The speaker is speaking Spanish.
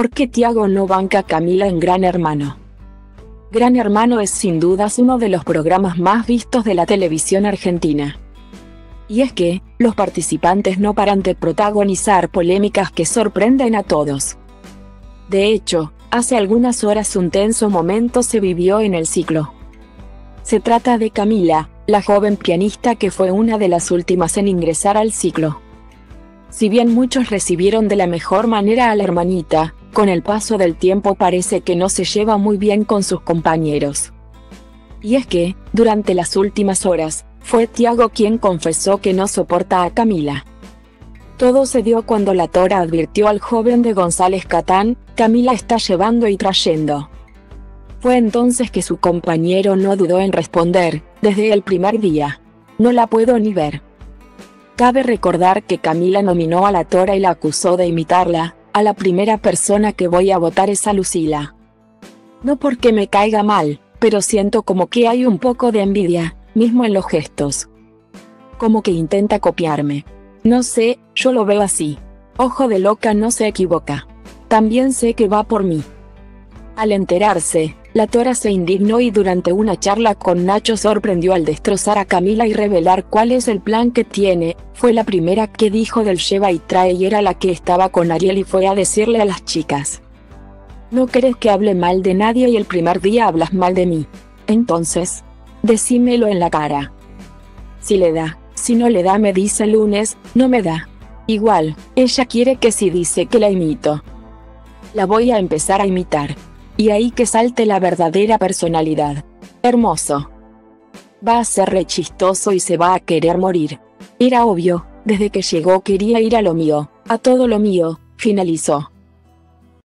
¿Por qué Tiago no banca a Camila en Gran Hermano? Gran Hermano es sin dudas uno de los programas más vistos de la televisión argentina. Y es que, los participantes no paran de protagonizar polémicas que sorprenden a todos. De hecho, hace algunas horas un tenso momento se vivió en el ciclo. Se trata de Camila, la joven pianista que fue una de las últimas en ingresar al ciclo. Si bien muchos recibieron de la mejor manera a la hermanita, con el paso del tiempo parece que no se lleva muy bien con sus compañeros. Y es que, durante las últimas horas, fue Tiago quien confesó que no soporta a Camila. Todo se dio cuando la Tora advirtió al joven de González Catán, Camila está llevando y trayendo. Fue entonces que su compañero no dudó en responder, desde el primer día. No la puedo ni ver. Cabe recordar que Camila nominó a la Tora y la acusó de imitarla, la primera persona que voy a votar es a Lucila. No porque me caiga mal, pero siento como que hay un poco de envidia, mismo en los gestos. Como que intenta copiarme. No sé, yo lo veo así. Ojo de loca no se equivoca. También sé que va por mí. Al enterarse, la Tora se indignó y durante una charla con Nacho sorprendió al destrozar a Camila y revelar cuál es el plan que tiene, fue la primera que dijo del lleva y trae y era la que estaba con Ariel y fue a decirle a las chicas. No querés que hable mal de nadie y el primer día hablas mal de mí. Entonces, decímelo en la cara. Si le da, si no le da me dice el lunes, no me da. Igual, ella quiere que si dice que la imito. La voy a empezar a imitar. Y ahí que salte la verdadera personalidad. Hermoso. Va a ser re chistoso y se va a querer morir. Era obvio, desde que llegó quería ir a lo mío, a todo lo mío, finalizó.